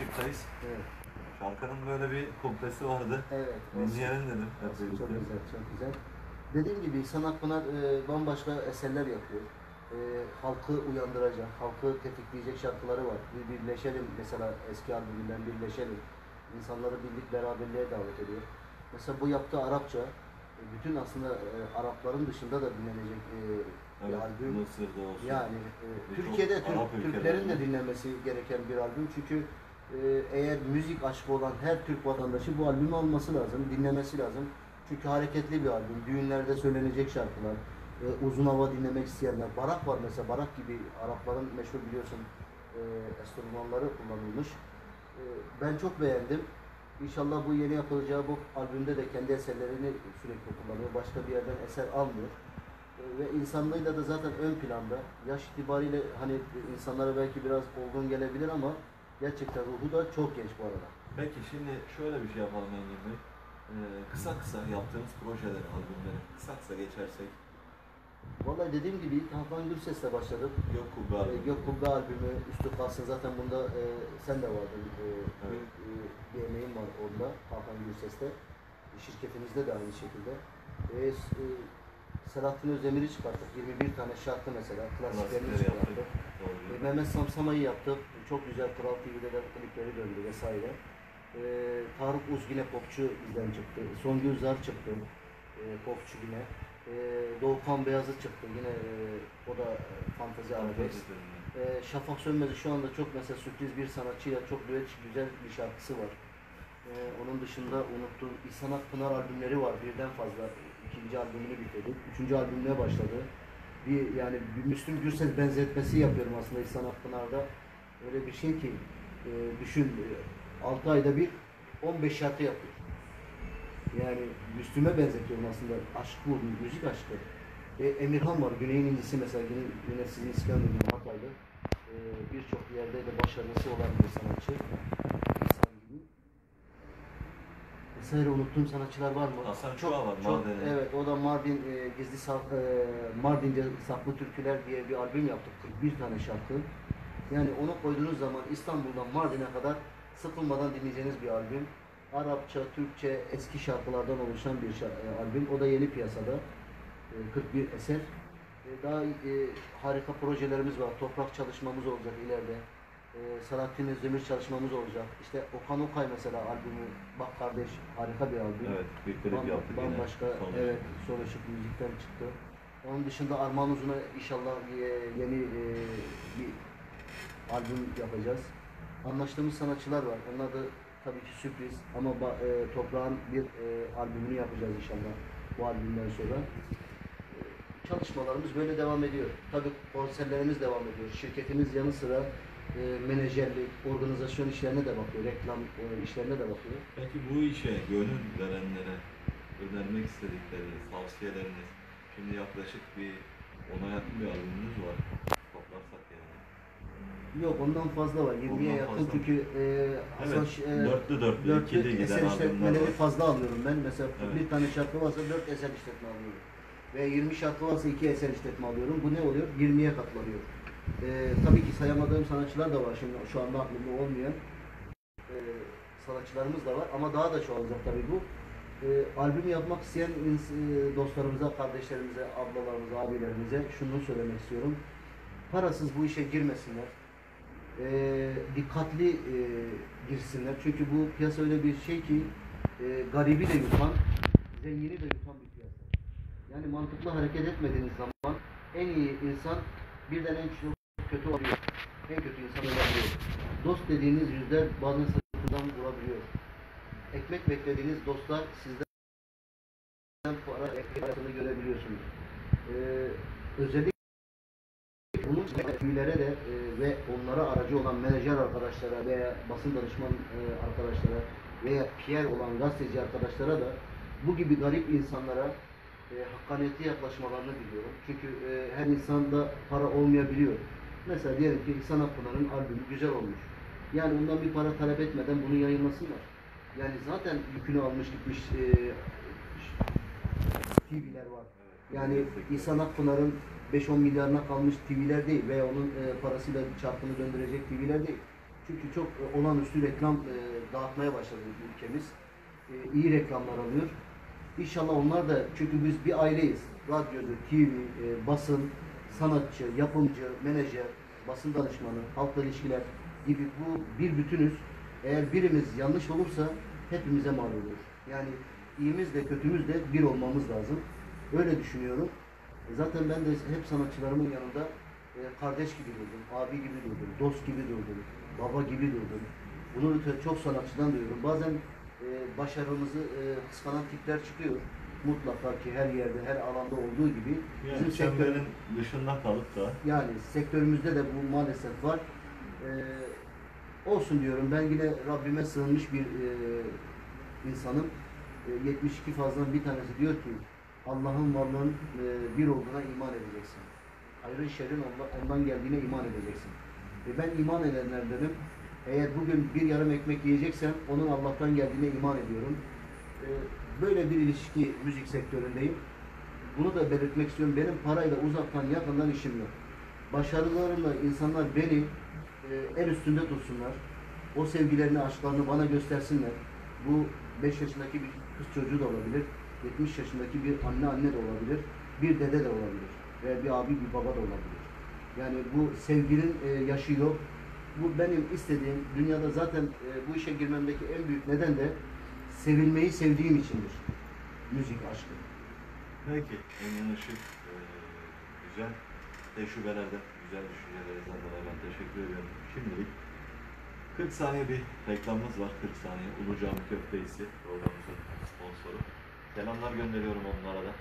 Işıktayız. Evet. Şarkının böyle bir kuplesi vardı. Evet. Dinleyelim dedim. Hep Çok güzel, çok güzel. Dediğim gibi Sanat Pınar e, bambaşka eserler yapıyor. E, halkı uyandıracak, halkı tetikleyecek şarkıları var. Bir birleşelim mesela eski albümünden birleşelim. İnsanları birlik beraberliğe davet ediyor. Mesela bu yaptığı Arapça, e, bütün aslında e, Arapların dışında da dinlenecek e, bir Evet, albüm. Mısır'da olsun. Yani e, Türkiye'de Türk, Türklerin de dinlenmesi gereken bir albüm. Çünkü eğer müzik aşkı olan her Türk vatandaşı bu albümü alması lazım, dinlemesi lazım. Çünkü hareketli bir albüm. Düğünlerde söylenecek şarkılar, e, uzun hava dinlemek isteyenler. Barak var mesela. Barak gibi Arapların meşhur biliyorsun e, enstrümanları kullanılmış. E, ben çok beğendim. İnşallah bu yeni yapılacağı bu albümde de kendi eserlerini sürekli kullanıyor. Başka bir yerden eser almıyor. E, Ve insanlığıyla da zaten ön planda. Yaş itibariyle hani insanlara belki biraz olgun gelebilir ama gerçekten ruhu da çok genç bu arada. Peki şimdi şöyle bir şey yapalım Engin Bey. Ee, kısa kısa yaptığınız projeleri, albümleri kısa kısa geçersek. Vallahi dediğim gibi ilk Hakan Gürses'le başladık. Yok Kubbe albümü. Gök Kubbe albümü, Üstü Kalsın zaten bunda e, sen de vardın. E, Evet. büyük, e, bir emeğin var onda Hakan Gürses'te. Şirketimizde de aynı şekilde. E, e, Selahattin Özdemir'i çıkarttık. 21 tane şarkı mesela. Klasiklerini Klasikleri yaptık. çıkarttık. Doğru. E, Mehmet Samsama'yı yaptık. Çok güzel Kral TV'de de klipleri döndü vesaire. E, Tarık Uzgine popçu bizden çıktı. Songül Zar çıktı. E, popçu yine. E, Doğukan Beyazıt çıktı. Yine e, o da e, fantezi arabesk. E, Şafak Sönmez'i şu anda çok mesela sürpriz bir sanatçıyla çok düet güzel bir şarkısı var. E, onun dışında unuttuğum İhsanat Pınar albümleri var birden fazla. İkinci albümünü bitirdik. Üçüncü albümüne başladı. Bir yani bir Müslüm Gürses benzetmesi yapıyorum aslında İhsanat Pınar'da. Öyle bir şey ki e, düşün 6 ayda bir 15 şarkı yapıyor. Yani Müslüm'e benzetiyorum aslında. Aşk bu, müzik aşkı. E, Emirhan var, Güney'in incisi mesela, yine, yine sizin İskenderun Hatay'da. E, Birçok yerde de başarılısı olan bir sanatçı. Vesaire unuttuğum sanatçılar var mı? Hasan Çuha var, çok, Mardin'in. Evet, o da Mardin e, Gizli Sak, e, Mardince Saklı Türküler diye bir albüm yaptık. 41 tane şarkı. Yani onu koyduğunuz zaman İstanbul'dan Mardin'e kadar sıkılmadan dinleyeceğiniz bir albüm. Arapça, Türkçe, eski şarkılardan oluşan bir şa- e, albüm. O da yeni piyasada. E, 41 eser. E, daha e, harika projelerimiz var. Toprak çalışmamız olacak ileride. E, Selahattin Özdemir çalışmamız olacak. İşte Okan Okay mesela albümü. Bak kardeş harika bir albüm. Evet, bir klip yaptık yine. Bambaşka, evet, sonra ışık müzikten çıktı. Onun dışında Armağan Uzun'a inşallah e, yeni e, bir albüm yapacağız. Anlaştığımız sanatçılar var. Onlar da tabii ki sürpriz ama e, Toprağın bir e, albümünü yapacağız inşallah bu albümden sonra. E, çalışmalarımız böyle devam ediyor. Tabii konserlerimiz devam ediyor. Şirketimiz yanı sıra e, menajerlik, organizasyon işlerine de bakıyor, reklam e, işlerine de bakıyor. Peki bu işe gönül verenlere önermek istedikleriniz, tavsiyeleriniz, şimdi yaklaşık bir ona yakın bir albümünüz var. Toplarsak yani. Yok ondan fazla var. 20'ye Ondan yakın fazla. çünkü e, Hasan Ş- e, dörtlü dörtlü, ikili giden eser albümler işletmeleri var. fazla alıyorum ben. Mesela Evet. bir tane şarkı varsa 4 eser işletme alıyorum. Ve 20 şarkı varsa 2 eser işletme alıyorum. Bu ne oluyor? 20'ye katlanıyor. E, tabii ki sayamadığım sanatçılar da var şimdi şu anda aklımda olmayan e, sanatçılarımız da var ama daha da çoğalacak tabii bu. E, albüm yapmak isteyen e, dostlarımıza, kardeşlerimize, ablalarımıza, abilerimize şunu söylemek istiyorum. Parasız bu işe girmesinler e, dikkatli e, girsinler. Çünkü bu piyasa öyle bir şey ki e, garibi de yutan, zengini de yutan bir piyasa. Yani mantıklı hareket etmediğiniz zaman en iyi insan birden en çok kötü oluyor. En kötü insan olabiliyor. Dost dediğiniz yüzler bazen sırtından vurabiliyor. Ekmek beklediğiniz dostlar sizden para ekmeğini görebiliyorsunuz. Ee, özellikle bunun TV'lere de e, ve onlara aracı olan menajer arkadaşlara veya basın danışman e, arkadaşlara veya PR olan gazeteci arkadaşlara da bu gibi garip insanlara e, hakkaniyetli yaklaşmalarını diliyorum. Çünkü e, her insanda para olmayabiliyor. Mesela diyelim ki İhsan Akpınar'ın albümü güzel olmuş. Yani ondan bir para talep etmeden bunu yayınlasınlar. Yani zaten yükünü almış gitmiş e, TV'ler var. Yani İhsan Akpınar'ın 5-10 milyarına kalmış TV'ler değil veya onun e, parasıyla çarkını döndürecek TV'ler değil. Çünkü çok e, olağanüstü reklam e, dağıtmaya başladı ülkemiz. E, iyi reklamlar alıyor. İnşallah onlar da çünkü biz bir aileyiz. Radyoda, TV, e, basın, sanatçı, yapımcı, menajer, basın danışmanı, halkla ilişkiler gibi bu bir bütünüz. Eğer birimiz yanlış olursa hepimize mal olur. Yani iyimiz de kötümüz de bir olmamız lazım. Öyle düşünüyorum. E, Zaten ben de hep sanatçılarımın yanında e, kardeş gibi durdum, abi gibi durdum, dost gibi durdum, baba gibi durdum. Bunu çok sanatçıdan duyuyorum. Bazen e, başarımızı kıskanan tipler çıkıyor. Mutlaka ki her yerde, her alanda olduğu gibi Yani bizim sektör, çemberin dışında kalıp da yani sektörümüzde de bu maalesef var. E, olsun diyorum. Ben yine Rabbime sığınmış bir e, insanım. E, 72 fazladan bir tanesi diyor ki Allah'ın varlığın e, bir olduğuna iman edeceksin. Hayrın şerrin ondan- ondan geldiğine iman edeceksin. Ve ben iman edenlerdenim. Eğer bugün bir yarım ekmek yiyeceksem onun Allah'tan geldiğine iman ediyorum. E, böyle bir ilişki müzik sektöründeyim. Bunu da belirtmek istiyorum. Benim parayla uzaktan yakından işim yok. Başarılarımla insanlar beni e, el üstünde tutsunlar. O sevgilerini, aşklarını bana göstersinler. Bu 5 yaşındaki bir kız çocuğu da olabilir. 70 yaşındaki bir anne anne de olabilir. Bir dede de olabilir. Veya bir abi bir baba da olabilir. Yani bu sevginin e, yaşı yok. Bu benim istediğim, dünyada zaten e, bu işe girmemdeki en büyük neden de sevilmeyi sevdiğim içindir. Müzik aşkı. Peki, Engin Işık eee, güzel tecrübelerden, güzel düşüncelerden dolayı ben teşekkür ediyorum. Şimdilik 40 saniye bir reklamımız var. 40 saniye. Ulu Cami Köftesi programımızın sponsoru. Selamlar gönderiyorum onlara da.